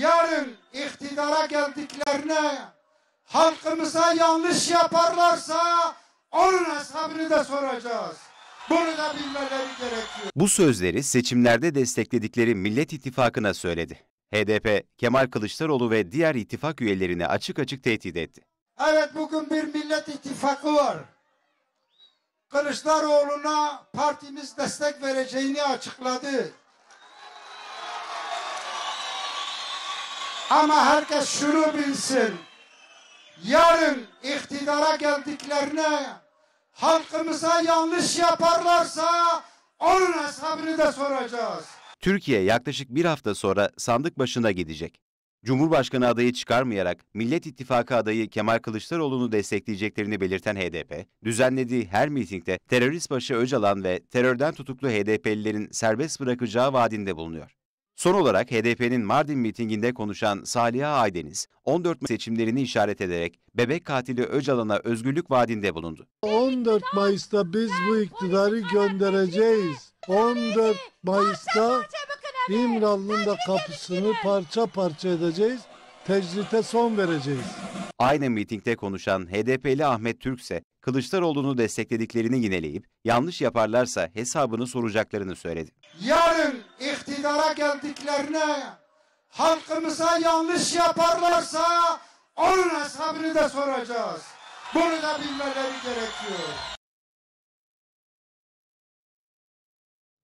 yarın iktidara geldiklerine halkımıza yanlış yaparlarsa onun hesabını da soracağız. Bunu da bilmeleri gerekiyor. Bu sözleri seçimlerde destekledikleri Millet İttifakı'na söyledi. HDP, Kemal Kılıçdaroğlu ve diğer ittifak üyelerini açık açık tehdit etti. Evet bugün bir millet ittifakı var. Kılıçdaroğlu'na partimiz destek vereceğini açıkladı. Ama herkes şunu bilsin. Yarın iktidara geldiklerine halkımıza yanlış yaparlarsa onun hesabını da soracağız. Türkiye yaklaşık bir hafta sonra sandık başına gidecek. Cumhurbaşkanı adayı çıkarmayarak Millet İttifakı adayı Kemal Kılıçdaroğlu'nu destekleyeceklerini belirten HDP, düzenlediği her mitingde terörist başı Öcalan ve terörden tutuklu HDP'lilerin serbest bırakacağı vaadinde bulunuyor. Son olarak HDP'nin Mardin mitinginde konuşan Saliha Aydeniz, 14 Mayıs seçimlerini işaret ederek bebek katili Öcalan'a özgürlük vaadinde bulundu. 14 Mayıs'ta biz bu iktidarı göndereceğiz. 14 Mayıs'ta İmralı'nın da kapısını parça parça edeceğiz. Tecrite son vereceğiz. Aynı mitingde konuşan HDP'li Ahmet Türk ise Kılıçdaroğlu'nu desteklediklerini yineleyip yanlış yaparlarsa hesabını soracaklarını söyledi. Yarın iktidara geldiklerine halkımıza yanlış yaparlarsa onun hesabını da soracağız. Bunu da bilmeleri gerekiyor.